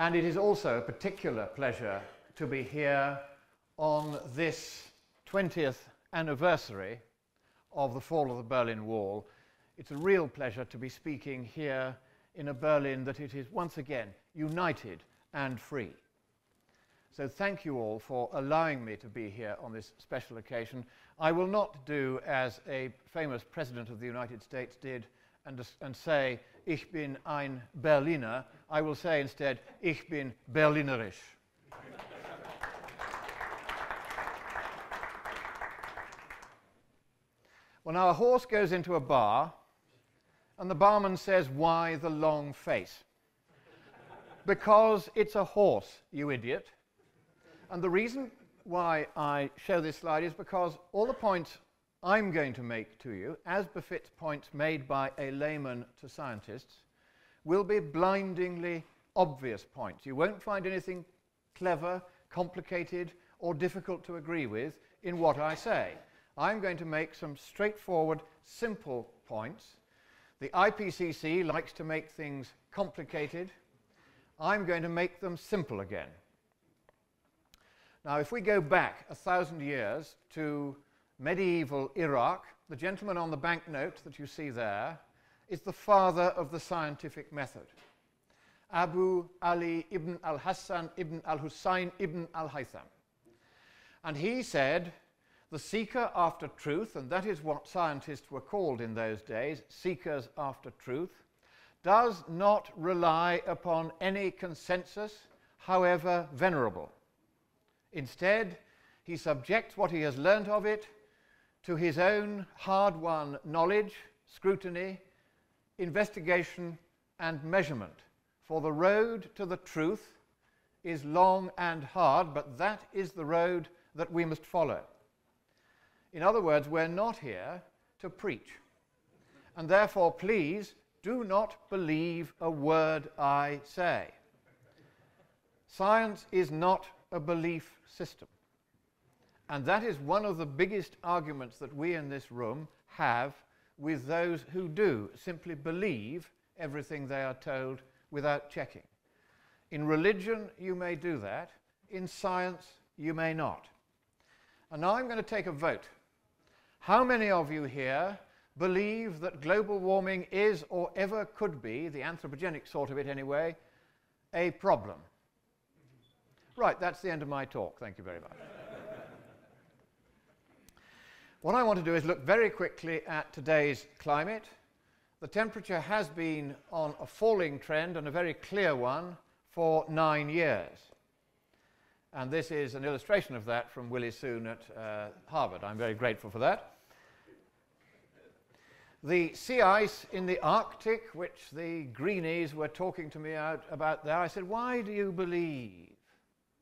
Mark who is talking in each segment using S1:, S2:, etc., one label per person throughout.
S1: And it is also a particular pleasure to be here on this 20th anniversary of the fall of the Berlin Wall. It's a real pleasure to be speaking here in a Berlin that it is once again united and free. So thank you all for allowing me to be here on this special occasion. I will not do as a famous president of the United States did and, and say, ich bin ein Berliner. I will say instead, ich bin Berlinerisch. well, now a horse goes into a bar and the barman says, why the long face? because it's a horse, you idiot. And the reason why I show this slide is because all the points I'm going to make to you, as befits points made by a layman to scientists, will be blindingly obvious points. You won't find anything clever, complicated, or difficult to agree with in what I say. I'm going to make some straightforward, simple points. The IPCC likes to make things complicated. I'm going to make them simple again. Now, if we go back a thousand years to medieval Iraq, the gentleman on the banknote that you see there is the father of the scientific method. Abu Ali ibn al-Hassan ibn al-Hussein ibn al-Haytham. And he said, the seeker after truth, and that is what scientists were called in those days, seekers after truth, does not rely upon any consensus, however venerable. Instead, he subjects what he has learnt of it to his own hard-won knowledge, scrutiny, investigation, and measurement. For the road to the truth is long and hard, but that is the road that we must follow. In other words, we're not here to preach. And therefore, please do not believe a word I say. Science is not a belief system. And that is one of the biggest arguments that we in this room have with those who do simply believe everything they are told without checking. In religion, you may do that. In science, you may not. And now I'm going to take a vote. How many of you here believe that global warming is or ever could be, the anthropogenic sort of it anyway, a problem? Right, that's the end of my talk. Thank you very much. What I want to do is look very quickly at today's climate. The temperature has been on a falling trend and a very clear one for nine years. And this is an illustration of that from Willie Soon at uh, Harvard. I'm very grateful for that. The sea ice in the Arctic, which the greenies were talking to me out about there, I said, why do you believe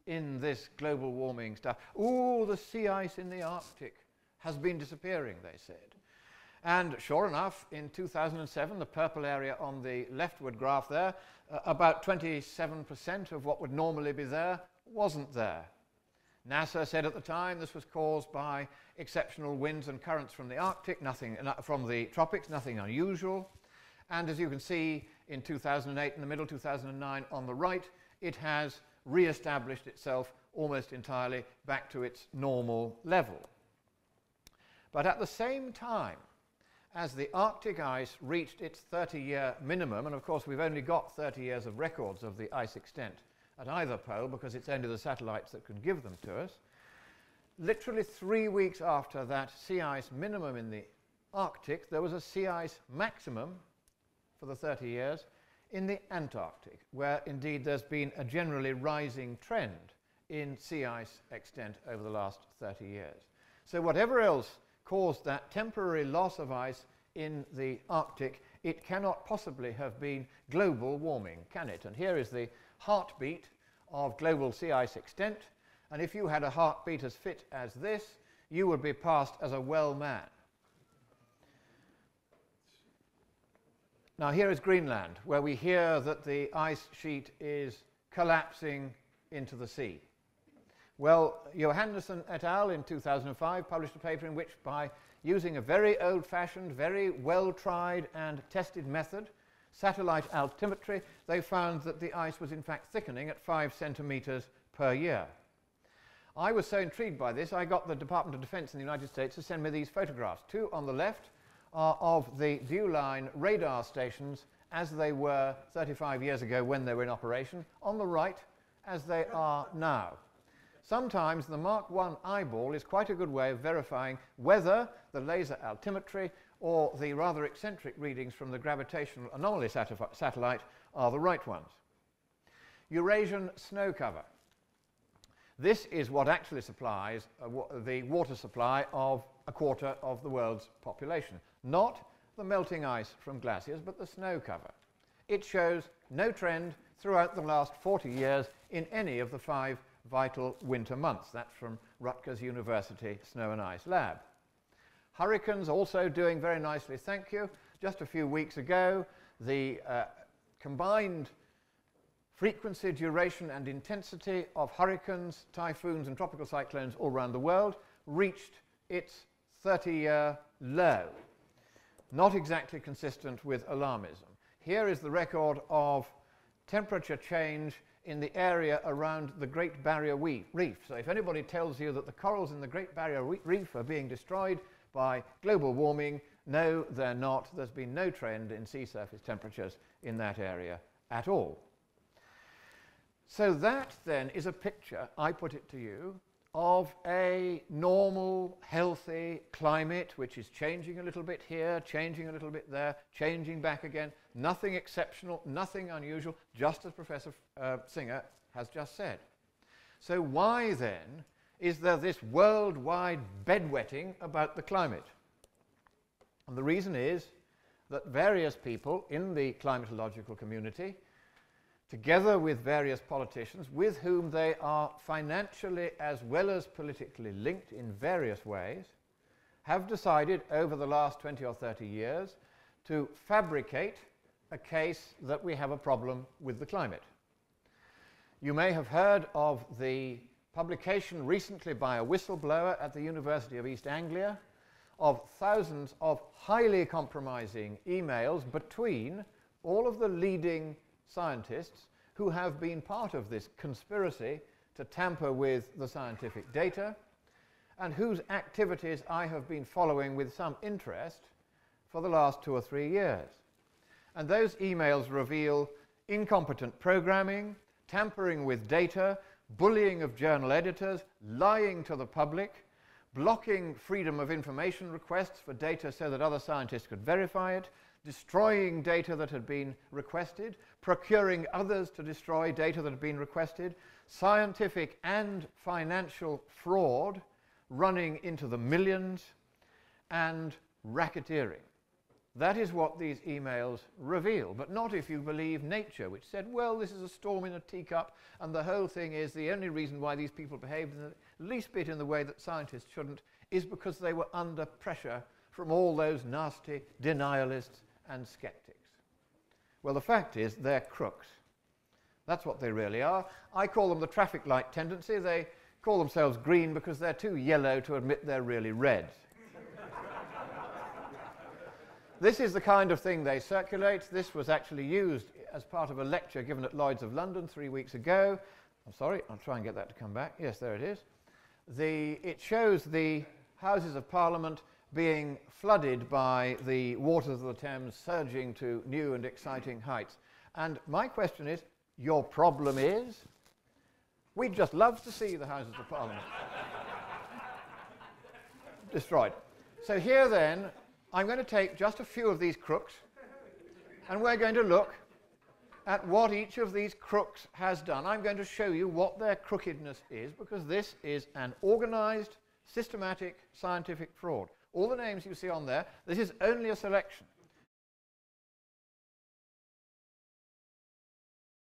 S1: in this global warming stuff. Oh, the sea ice in the Arctic has been disappearing, they said. And sure enough, in 2007, the purple area on the leftward graph there, uh, about 27% of what would normally be there wasn't there. NASA said at the time this was caused by exceptional winds and currents from the Arctic, nothing uh, from the tropics, nothing unusual. And as you can see in 2008 in the middle, 2009 on the right, it has re-established itself almost entirely back to its normal level. But at the same time, as the Arctic ice reached its 30-year minimum, and of course we've only got 30 years of records of the ice extent at either pole because it's only the satellites that can give them to us, literally three weeks after that sea ice minimum in the Arctic, there was a sea ice maximum for the 30 years in the Antarctic, where indeed there's been a generally rising trend in sea ice extent over the last 30 years. So whatever else caused that temporary loss of ice in the Arctic, it cannot possibly have been global warming, can it? And here is the heartbeat of global sea ice extent. And if you had a heartbeat as fit as this, you would be passed as a well man. Now here is Greenland, where we hear that the ice sheet is collapsing into the sea. Well, Johannessen et al. in 2005 published a paper in which, by using a very old-fashioned, very well-tried and tested method, satellite altimetry, they found that the ice was in fact thickening at 5 centimeters per year. I was so intrigued by this, I got the Department of Defense in the United States to send me these photographs. Two on the left are of the DEW Line radar stations as they were 35 years ago when they were in operation, on the right as they are now. Sometimes the Mark 1 eyeball is quite a good way of verifying whether the laser altimetry or the rather eccentric readings from the gravitational anomaly sat satellite are the right ones. Eurasian snow cover. This is what actually supplies uh, the water supply of a quarter of the world's population. Not the melting ice from glaciers, but the snow cover. It shows no trend throughout the last 40 years in any of the five vital winter months. That's from Rutgers University Snow and Ice Lab. Hurricanes also doing very nicely, thank you. Just a few weeks ago, the uh, combined frequency, duration and intensity of hurricanes, typhoons and tropical cyclones all around the world reached its 30-year low. Not exactly consistent with alarmism. Here is the record of temperature change in the area around the Great Barrier Reef. So if anybody tells you that the corals in the Great Barrier Reef are being destroyed by global warming, no, they're not. There's been no trend in sea surface temperatures in that area at all. So that then is a picture, I put it to you, of a normal, healthy climate which is changing a little bit here, changing a little bit there, changing back again. Nothing exceptional, nothing unusual, just as Professor uh, Singer has just said. So why then is there this worldwide bedwetting about the climate? And the reason is that various people in the climatological community together with various politicians with whom they are financially as well as politically linked in various ways, have decided over the last 20 or 30 years to fabricate a case that we have a problem with the climate. You may have heard of the publication recently by a whistleblower at the University of East Anglia of thousands of highly compromising emails between all of the leading scientists who have been part of this conspiracy to tamper with the scientific data and whose activities I have been following with some interest for the last two or three years. And those emails reveal incompetent programming, tampering with data, bullying of journal editors, lying to the public, blocking freedom of information requests for data so that other scientists could verify it, destroying data that had been requested, procuring others to destroy data that had been requested, scientific and financial fraud running into the millions, and racketeering. That is what these emails reveal, but not if you believe Nature, which said, well, this is a storm in a teacup, and the whole thing is the only reason why these people behaved in the least bit in the way that scientists shouldn't is because they were under pressure from all those nasty denialists and skeptics. Well, the fact is they're crooks. That's what they really are. I call them the traffic light tendency. They call themselves green because they're too yellow to admit they're really red. this is the kind of thing they circulate. This was actually used as part of a lecture given at Lloyd's of London three weeks ago. I'm sorry, I'll try and get that to come back. Yes, there it is. The, it shows the Houses of Parliament being flooded by the waters of the Thames surging to new and exciting heights. And my question is, your problem is? We'd just love to see the Houses of Parliament destroyed. So here then, I'm going to take just a few of these crooks and we're going to look at what each of these crooks has done. I'm going to show you what their crookedness is because this is an organized, systematic, scientific fraud. All the names you see on there, this is only a selection.